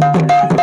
बोल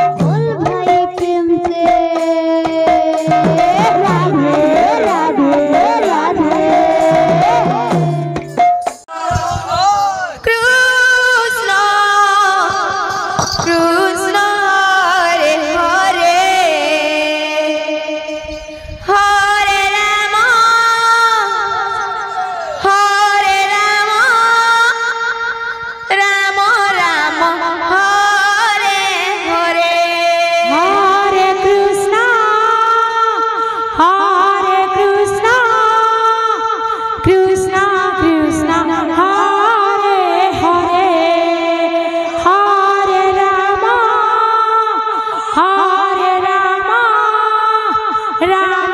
রাম